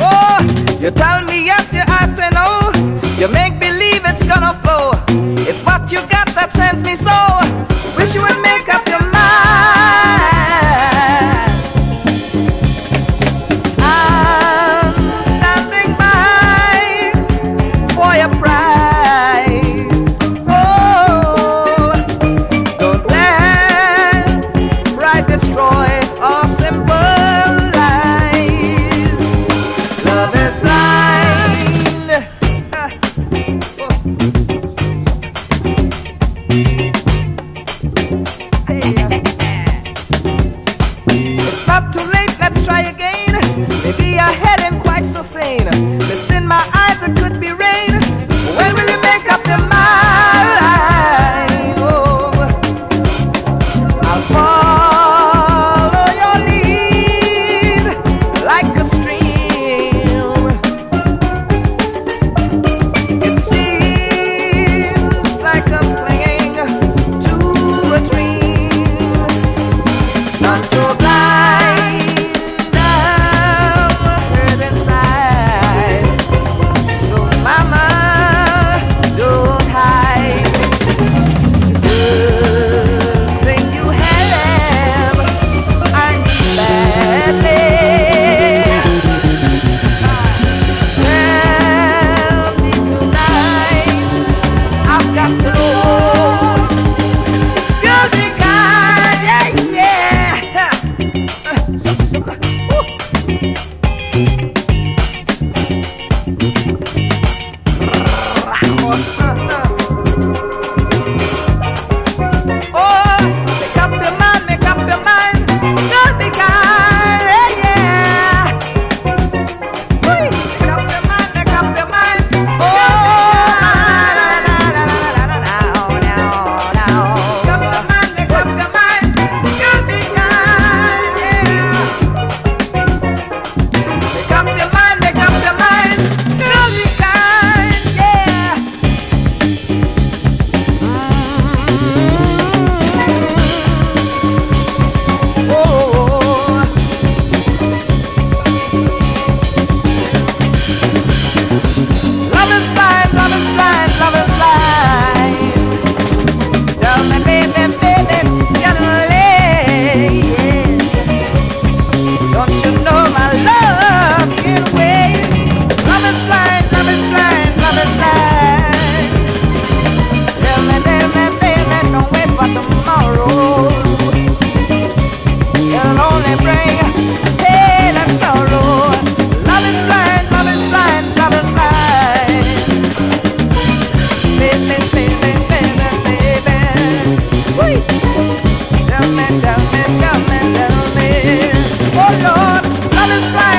Oh, you tell me yes, you ask and no. You make believe it's gonna flow. It's what you got that sends up to satisfied.